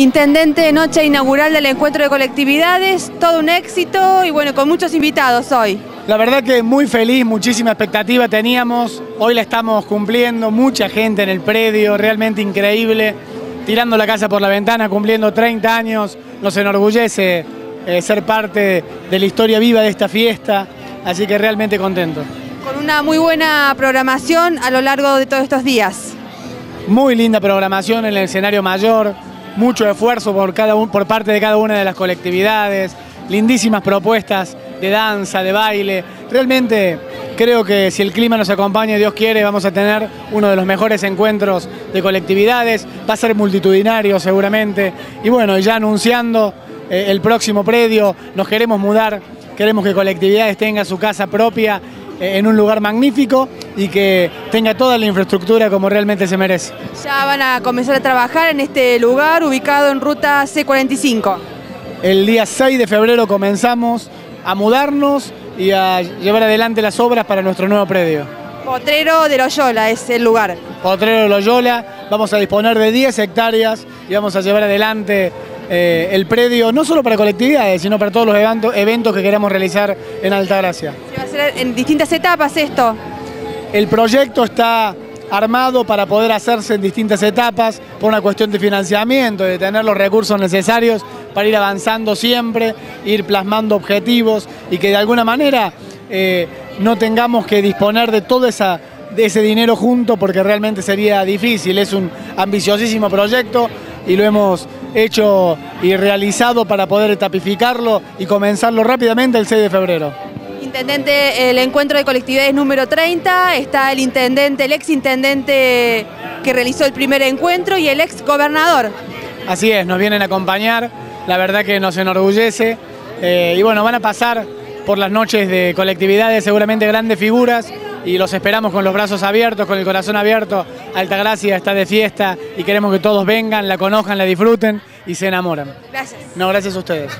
Intendente, noche inaugural del encuentro de colectividades, todo un éxito y bueno, con muchos invitados hoy. La verdad que muy feliz, muchísima expectativa teníamos, hoy la estamos cumpliendo, mucha gente en el predio, realmente increíble, tirando la casa por la ventana, cumpliendo 30 años, nos enorgullece eh, ser parte de la historia viva de esta fiesta, así que realmente contento. Con una muy buena programación a lo largo de todos estos días. Muy linda programación en el escenario mayor, mucho esfuerzo por, cada por parte de cada una de las colectividades, lindísimas propuestas de danza, de baile. Realmente creo que si el clima nos acompaña, Dios quiere, vamos a tener uno de los mejores encuentros de colectividades. Va a ser multitudinario seguramente. Y bueno, ya anunciando eh, el próximo predio, nos queremos mudar, queremos que colectividades tenga su casa propia en un lugar magnífico y que tenga toda la infraestructura como realmente se merece. Ya van a comenzar a trabajar en este lugar ubicado en ruta C45. El día 6 de febrero comenzamos a mudarnos y a llevar adelante las obras para nuestro nuevo predio. Potrero de Loyola es el lugar. Potrero de Loyola, vamos a disponer de 10 hectáreas y vamos a llevar adelante eh, el predio, no solo para colectividades, sino para todos los eventos que queramos realizar en Altagracia. ¿Se va a hacer en distintas etapas esto? El proyecto está armado para poder hacerse en distintas etapas por una cuestión de financiamiento, de tener los recursos necesarios para ir avanzando siempre, ir plasmando objetivos y que de alguna manera eh, no tengamos que disponer de todo esa, de ese dinero junto porque realmente sería difícil. Es un ambiciosísimo proyecto y lo hemos hecho y realizado para poder tapificarlo y comenzarlo rápidamente el 6 de febrero. Intendente, el encuentro de colectividades número 30, está el intendente, el ex intendente que realizó el primer encuentro y el ex gobernador. Así es, nos vienen a acompañar, la verdad que nos enorgullece eh, y bueno, van a pasar por las noches de colectividades seguramente grandes figuras y los esperamos con los brazos abiertos, con el corazón abierto. Altagracia está de fiesta y queremos que todos vengan, la conozcan, la disfruten y se enamoran. Gracias. No, gracias a ustedes.